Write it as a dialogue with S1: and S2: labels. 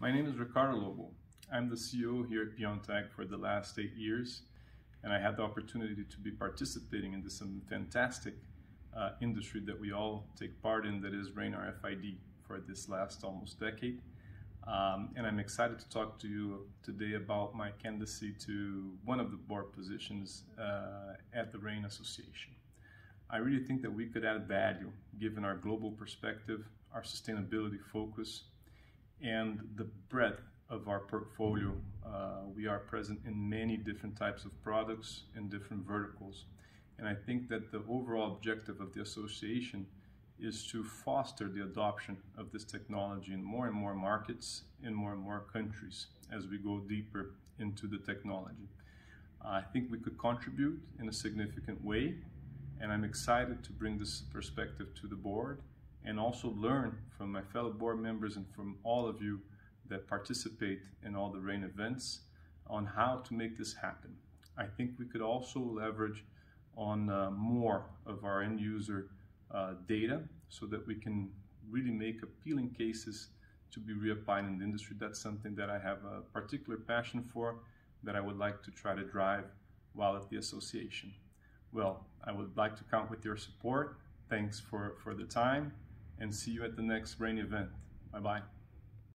S1: My name is Ricardo Lobo. I'm the CEO here at Beontag for the last eight years, and I had the opportunity to be participating in this fantastic uh, industry that we all take part in, that is RAIN RFID, for this last almost decade. Um, and I'm excited to talk to you today about my candidacy to one of the board positions uh, at the RAIN Association. I really think that we could add value given our global perspective, our sustainability focus, and the breadth of our portfolio. Uh, we are present in many different types of products in different verticals. And I think that the overall objective of the association is to foster the adoption of this technology in more and more markets, in more and more countries as we go deeper into the technology. I think we could contribute in a significant way, and I'm excited to bring this perspective to the board and also learn from my fellow board members and from all of you that participate in all the RAIN events on how to make this happen. I think we could also leverage on uh, more of our end user uh, data so that we can really make appealing cases to be reapplied in the industry. That's something that I have a particular passion for that I would like to try to drive while at the association. Well, I would like to count with your support. Thanks for, for the time and see you at the next RAIN event. Bye-bye.